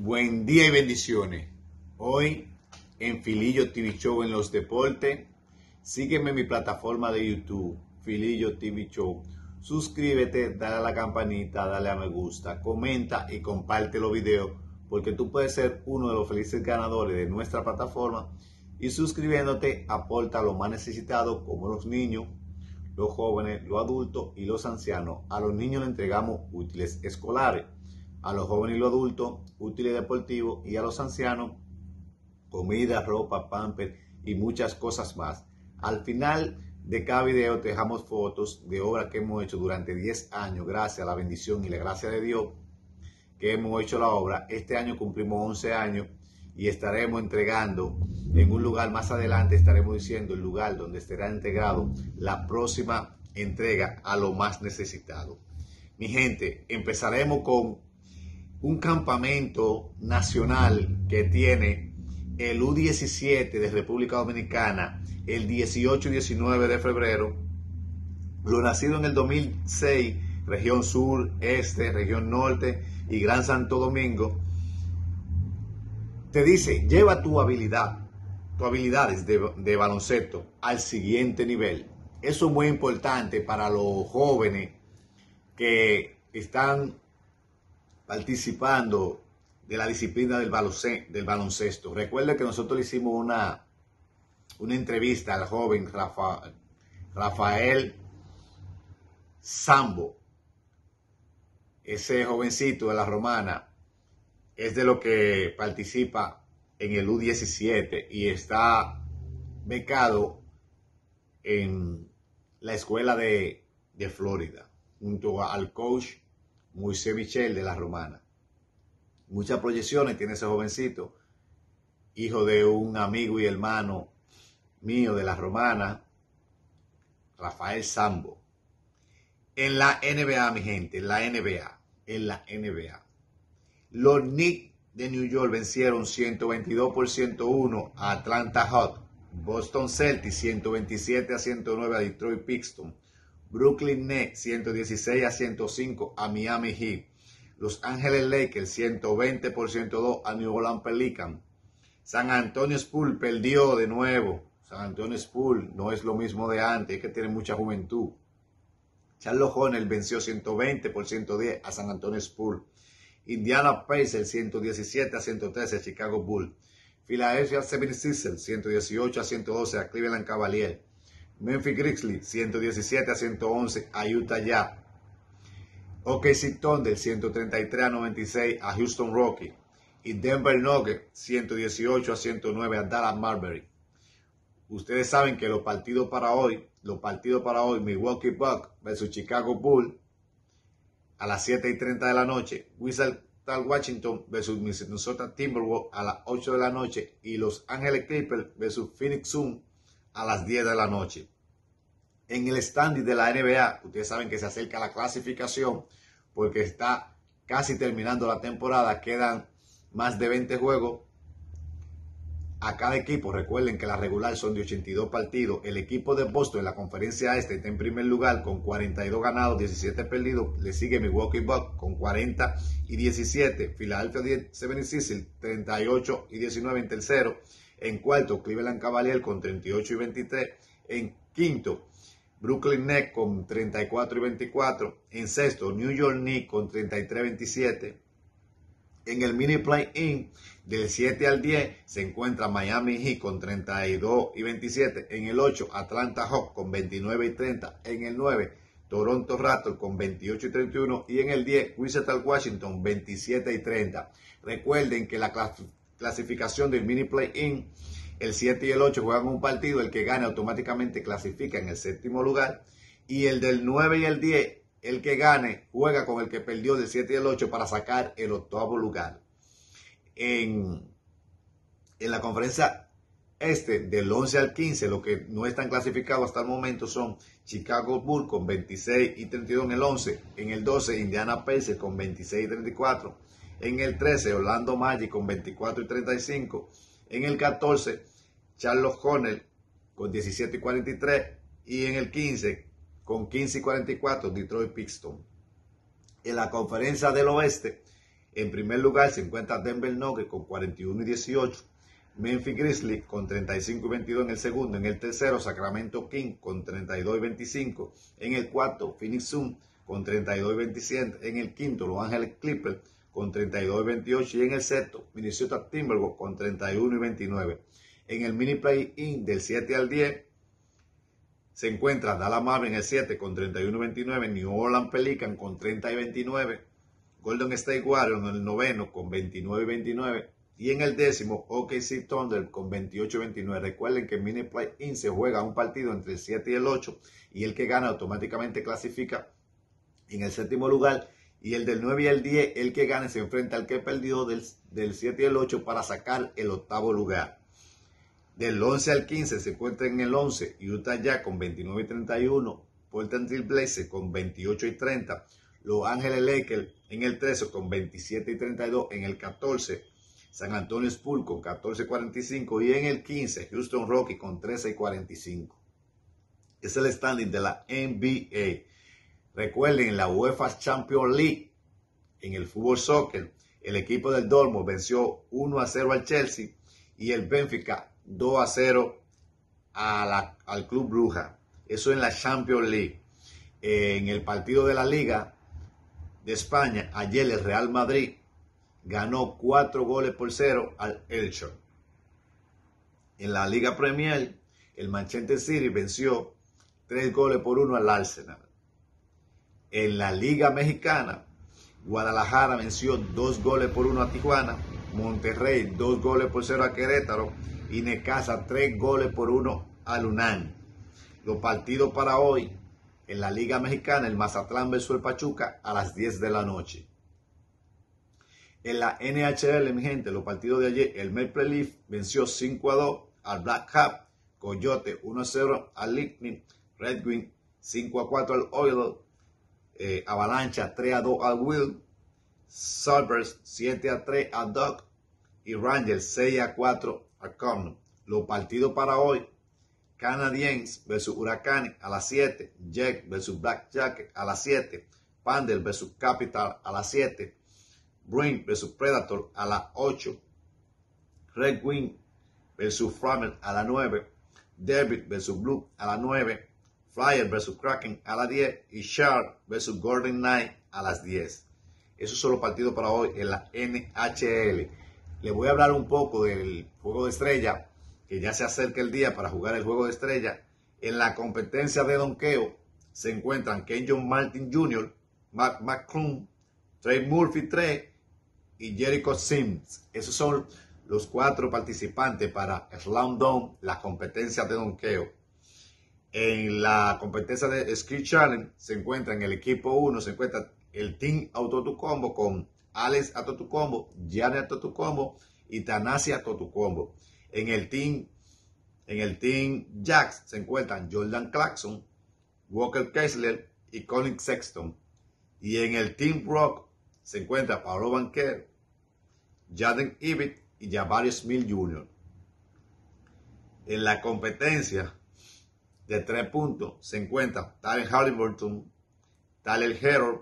Buen día y bendiciones. Hoy en Filillo TV Show en los deportes. Sígueme en mi plataforma de YouTube, Filillo TV Show. Suscríbete, dale a la campanita, dale a me gusta, comenta y comparte los videos porque tú puedes ser uno de los felices ganadores de nuestra plataforma y suscribiéndote aporta a lo más necesitado como los niños, los jóvenes, los adultos y los ancianos. A los niños le entregamos útiles escolares, a los jóvenes y los adultos útiles deportivos y a los ancianos comida, ropa, pamper y muchas cosas más. Al final de cada video te dejamos fotos de obras que hemos hecho durante 10 años gracias a la bendición y la gracia de Dios que hemos hecho la obra. Este año cumplimos 11 años y estaremos entregando en un lugar más adelante, estaremos diciendo el lugar donde estará integrado la próxima entrega a lo más necesitado. Mi gente, empezaremos con un campamento nacional que tiene el U17 de República Dominicana el 18 y 19 de febrero. Lo nacido en el 2006, región sur, este, región norte y Gran Santo Domingo, te dice, lleva tu habilidad, tus habilidades de, de baloncesto al siguiente nivel. Eso es muy importante para los jóvenes que están participando de la disciplina del baloncesto. Recuerde que nosotros le hicimos una, una entrevista al joven Rafa, Rafael Sambo. Ese jovencito de la romana es de lo que participa en el U17 y está becado en la escuela de, de Florida junto al coach Moisés Michel de la Romana. Muchas proyecciones tiene ese jovencito, hijo de un amigo y hermano mío de la Romana, Rafael Sambo. En la NBA, mi gente, en la NBA, en la NBA. Los Knicks de New York vencieron 122 por 101 a Atlanta Hawks, Boston Celtics 127 a 109 a Detroit Pistons, Brooklyn Nets 116 a 105 a Miami Heat. Los Ángeles Lakers 120 por 102 a New Orleans Pelicans. San Antonio Spurs perdió de nuevo. San Antonio Spurs no es lo mismo de antes, es que tiene mucha juventud. Charlotte Hornets venció 120 por 110 a San Antonio Spurs. Indiana Pacers 117 a 113 a Chicago Bulls. Philadelphia 76ers 118 a 112 a Cleveland Cavaliers. Memphis Grizzlies 117 a 111 a Utah Jazz. OKC Thunder 133 a 96 a Houston Rockets y Denver Nuggets 118 a 109 a Dallas Marbury. Ustedes saben que los partidos para hoy, los partidos para hoy, Milwaukee Bucks versus Chicago Bulls a las 7 y 30 de la noche, Wizards Washington versus Minnesota Timberwolves a las 8 de la noche y Los Angeles Clippers versus Phoenix Suns a las 10 de la noche. En el standing de la NBA, ustedes saben que se acerca la clasificación porque está casi terminando la temporada, quedan más de 20 juegos a cada equipo. Recuerden que la regular son de 82 partidos. El equipo de Boston en la conferencia este está en primer lugar con 42 ganados, 17 perdidos. Le sigue Milwaukee Bucks con 40 y 17. Philadelphia 76ers 38 y 19 en tercero. En cuarto, Cleveland Cavaliers con 38 y 23. En quinto, Brooklyn Nets con 34 y 24. En sexto, New York Knicks con 33 y 27. En el mini play-in del 7 al 10 se encuentra Miami Heat con 32 y 27. En el 8, Atlanta Hawks con 29 y 30. En el 9, Toronto Raptors con 28 y 31. Y en el 10, Wizards Washington 27 y 30. Recuerden que la clasificación del mini play-in, el 7 y el 8 juegan un partido, el que gane automáticamente clasifica en el séptimo lugar y el del 9 y el 10, el que gane juega con el que perdió del 7 y el 8 para sacar el octavo lugar. En, en la conferencia este, del 11 al 15, lo que no están clasificados hasta el momento son Chicago Bulls con 26 y 32 en el 11, en el 12 Indiana Pacers con 26 y 34, en el 13, Orlando Magic con 24 y 35. En el 14, Charles Hornets con 17 y 43. Y en el 15, con 15 y 44, Detroit Pistons. En la conferencia del oeste, En primer lugar se encuentra Denver Nuggets con 41 y 18. Memphis Grizzlies con 35 y 22 en el segundo. En el tercero, Sacramento King con 32 y 25. En el cuarto, Phoenix Sun con 32 y 27. En el quinto, Los Ángeles Clippers con 32 y 28. Y en el sexto, Minnesota Timberwolves con 31 y 29. En el mini play-in del 7 al 10 se encuentra Dallas Mavericks en el 7 con 31 y 29. New Orleans Pelican con 30 y 29. Golden State Warriors en el noveno con 29 y 29. Y en el décimo, OKC Thunder con 28 y 29. Recuerden que en mini play-in se juega un partido entre el 7 y el 8 y el que gana automáticamente clasifica en el séptimo lugar. Y el del 9 y el 10, el que gane se enfrenta al que perdió del, del 7 y el 8 para sacar el octavo lugar. Del 11 al 15 se encuentra en el 11 Utah Jazz con 29 y 31, Portland Trail Blazers con 28 y 30, Los Ángeles Lakers en el 13 con 27 y 32, en el 14 San Antonio Spurs con 14 y 45 y en el 15 Houston Rocky con 13 y 45. Es el standing de la NBA. Recuerden, la UEFA Champions League, en el fútbol soccer, el equipo del Dortmund venció 1 a 0 al Chelsea y el Benfica 2 a 0 al Club Bruja. Eso en la Champions League. En el partido de la Liga de España, ayer el Real Madrid ganó 4 goles por 0 al Elche. En la Liga Premier, el Manchester City venció 3 goles por 1 al Arsenal. En la Liga Mexicana, Guadalajara venció 2 goles por 1 a Tijuana, Monterrey 2 goles por 0 a Querétaro y Necasa 3 goles por 1 a Lunán. Los partidos para hoy en la Liga Mexicana, el Mazatlán versus el Pachuca a las 10 de la noche. En la NHL, mi gente, los partidos de ayer, el Maple Leaf venció 5 a 2 al Black Cap, Coyote 1 a 0 al Lightning, Red Wing 5 a 4 al Oil, eh, Avalancha 3 a 2 al Will, Sabres 7 a 3 al Duck y Rangers 6 a 4 al Connor. Los partidos para hoy, Canadiens versus Huracán a las 7, Jack versus Black Jacket a las 7, Pandel versus Capital a las 7, Bruin versus Predator a las 8, Red Wing versus Frammer a las 9, David versus Blue a las 9, Flyer versus Kraken a las 10 y Shark versus Golden Knight a las 10. Esos son los partidos para hoy en la NHL. Les voy a hablar un poco del juego de estrella, que ya se acerca el día para jugar el juego de estrella. En la competencia de donqueo se encuentran Kenyon Martin Jr., Matt McClung, Trey Murphy 3 y Jericho Sims. Esos son los cuatro participantes para Slam Dunk, la competencia de donqueo. En la competencia de Ski Challenge se encuentra en el equipo 1, se encuentra el Team Autotucombo con Alex Atotucombo, Janet Atotucombo y Tanasi Atotucombo. En el Team en el Team Jacks se encuentran Jordan Clarkson, Walker Kessler y Colin Sexton. Y en el Team Rock se encuentra Pablo Banquer, Jaden Ibit y Javario Smith Jr. En la competencia de tres puntos se encuentran Tyler Halliburton, Tyler Harold,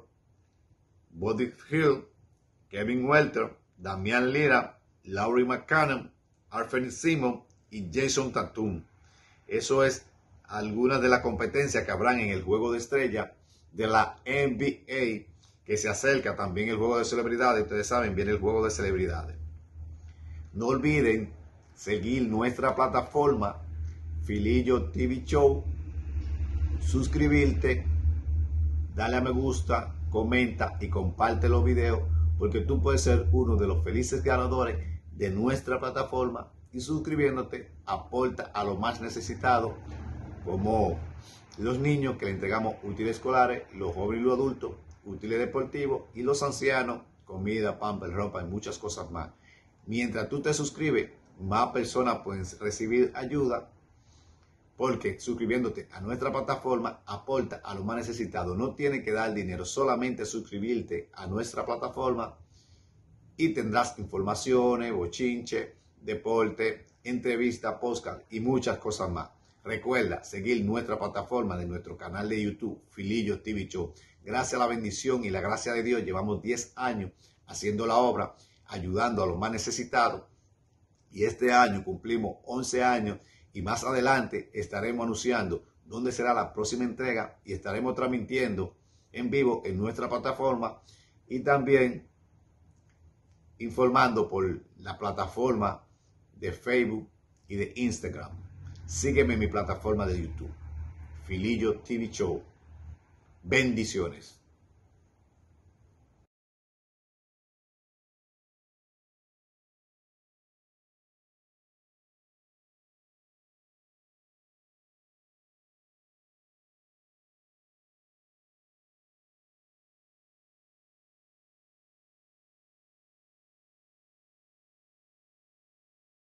Buddy Hill, Kevin Welter, Damian Lira, Laurie McCann, Arthur Simon y Jason Tatum. Eso es algunas de las competencias que habrán en el juego de estrella de la NBA que se acerca también el juego de celebridades. Ustedes saben, viene el juego de celebridades. No olviden seguir nuestra plataforma Filillo TV Show, suscribirte, dale a me gusta, comenta y comparte los videos porque tú puedes ser uno de los felices ganadores de nuestra plataforma y suscribiéndote aporta a lo más necesitado como los niños que le entregamos útiles escolares, los jóvenes y los adultos, útiles deportivos y los ancianos, comida, pamper, ropa y muchas cosas más. Mientras tú te suscribes, más personas pueden recibir ayuda porque suscribiéndote a nuestra plataforma aporta a lo más necesitado. No tienes que dar dinero, solamente suscribirte a nuestra plataforma y tendrás informaciones, bochinche, deporte, entrevista, podcast y muchas cosas más. Recuerda seguir nuestra plataforma de nuestro canal de YouTube, Filillo TV Show. Gracias a la bendición y la gracia de Dios, llevamos 10 años haciendo la obra, ayudando a los más necesitados. Y este año cumplimos 11 años y más adelante estaremos anunciando dónde será la próxima entrega y estaremos transmitiendo en vivo en nuestra plataforma y también informando por la plataforma de Facebook y de Instagram. Sígueme en mi plataforma de YouTube, Filillo TV Show. Bendiciones.